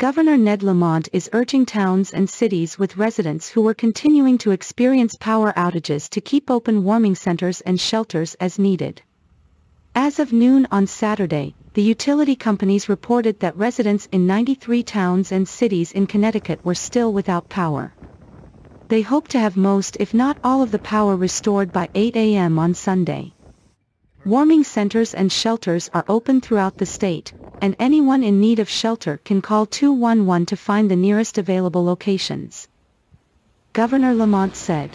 Governor Ned Lamont is urging towns and cities with residents who are continuing to experience power outages to keep open warming centers and shelters as needed. As of noon on Saturday, the utility companies reported that residents in 93 towns and cities in Connecticut were still without power. They hope to have most if not all of the power restored by 8 a.m. on Sunday. Warming centers and shelters are open throughout the state, and anyone in need of shelter can call 211 to find the nearest available locations. Governor Lamont said.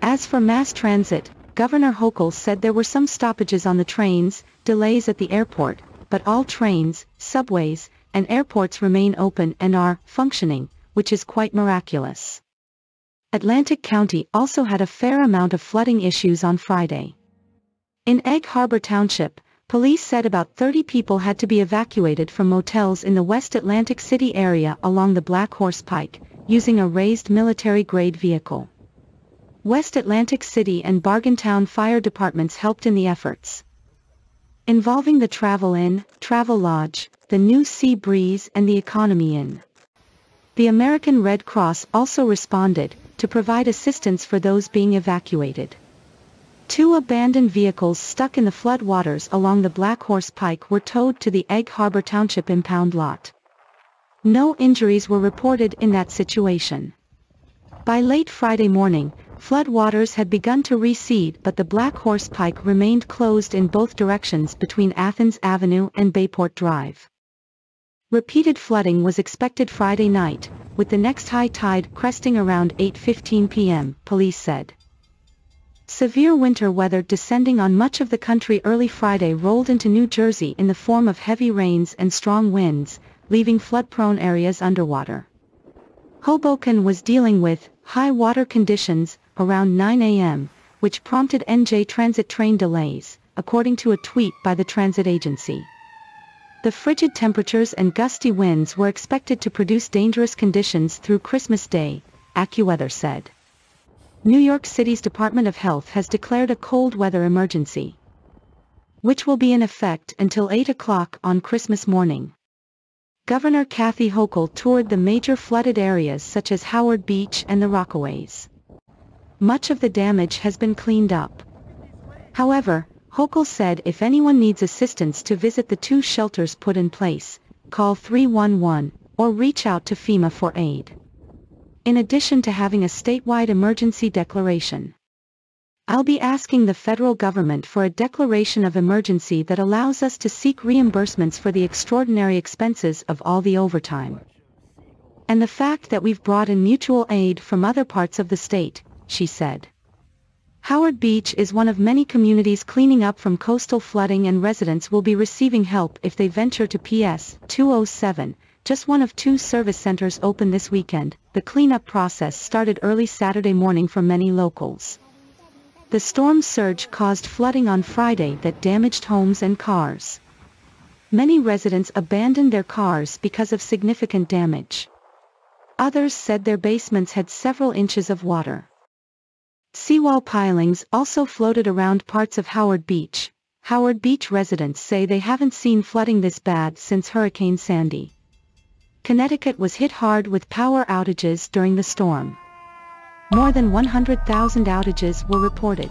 As for mass transit, Governor Hochul said there were some stoppages on the trains, delays at the airport, but all trains, subways, and airports remain open and are functioning, which is quite miraculous. Atlantic County also had a fair amount of flooding issues on Friday. In Egg Harbor Township, police said about 30 people had to be evacuated from motels in the West Atlantic City area along the Black Horse Pike, using a raised military-grade vehicle. West Atlantic City and Bargaintown fire departments helped in the efforts. Involving the Travel Inn, Travel Lodge, the New Sea Breeze and the Economy Inn. The American Red Cross also responded, to provide assistance for those being evacuated. Two abandoned vehicles stuck in the floodwaters along the Black Horse Pike were towed to the Egg Harbor Township impound lot. No injuries were reported in that situation. By late Friday morning, floodwaters had begun to recede but the Black Horse Pike remained closed in both directions between Athens Avenue and Bayport Drive. Repeated flooding was expected Friday night, with the next high tide cresting around 8.15 p.m., police said. Severe winter weather descending on much of the country early Friday rolled into New Jersey in the form of heavy rains and strong winds, leaving flood-prone areas underwater. Hoboken was dealing with high water conditions around 9 a.m., which prompted NJ Transit train delays, according to a tweet by the transit agency. The frigid temperatures and gusty winds were expected to produce dangerous conditions through Christmas Day, AccuWeather said. New York City's Department of Health has declared a cold weather emergency, which will be in effect until 8 o'clock on Christmas morning. Governor Kathy Hochul toured the major flooded areas such as Howard Beach and the Rockaways. Much of the damage has been cleaned up. However, Hochul said if anyone needs assistance to visit the two shelters put in place, call 311, or reach out to FEMA for aid in addition to having a statewide emergency declaration. I'll be asking the federal government for a declaration of emergency that allows us to seek reimbursements for the extraordinary expenses of all the overtime. And the fact that we've brought in mutual aid from other parts of the state, she said. Howard Beach is one of many communities cleaning up from coastal flooding and residents will be receiving help if they venture to PS 207, just one of two service centers open this weekend, the cleanup process started early Saturday morning for many locals. The storm surge caused flooding on Friday that damaged homes and cars. Many residents abandoned their cars because of significant damage. Others said their basements had several inches of water. Seawall pilings also floated around parts of Howard Beach. Howard Beach residents say they haven't seen flooding this bad since Hurricane Sandy. Connecticut was hit hard with power outages during the storm. More than 100,000 outages were reported.